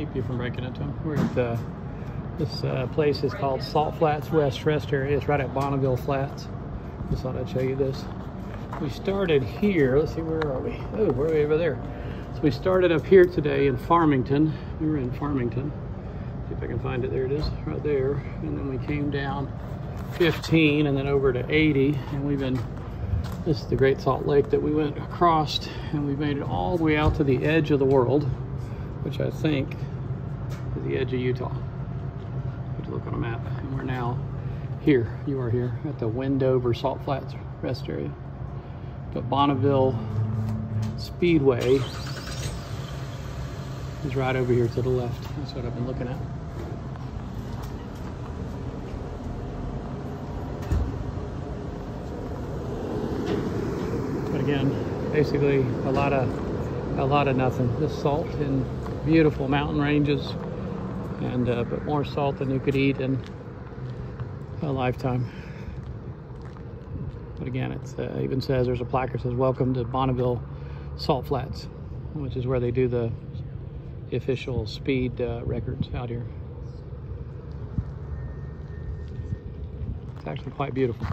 keep you from breaking into them. We're at the, this uh, place is called Salt Flats West Rest Area. It's right at Bonneville Flats. Just thought I'd show you this. We started here. Let's see, where are we? Oh, we're over there. So we started up here today in Farmington. We were in Farmington. See if I can find it. There it is, right there. And then we came down 15 and then over to 80. And we've been, this is the Great Salt Lake that we went across and we made it all the way out to the edge of the world, which I think the edge of Utah. Have to look on a map. And we're now here. You are here at the Wendover Salt Flats rest area. But Bonneville Speedway is right over here to the left. That's what I've been looking at. But again, basically a lot of a lot of nothing. Just salt and beautiful mountain ranges, and uh, but more salt than you could eat in a lifetime. But again, it uh, even says there's a plaque that says "Welcome to Bonneville Salt Flats," which is where they do the the official speed uh, records out here. It's actually quite beautiful.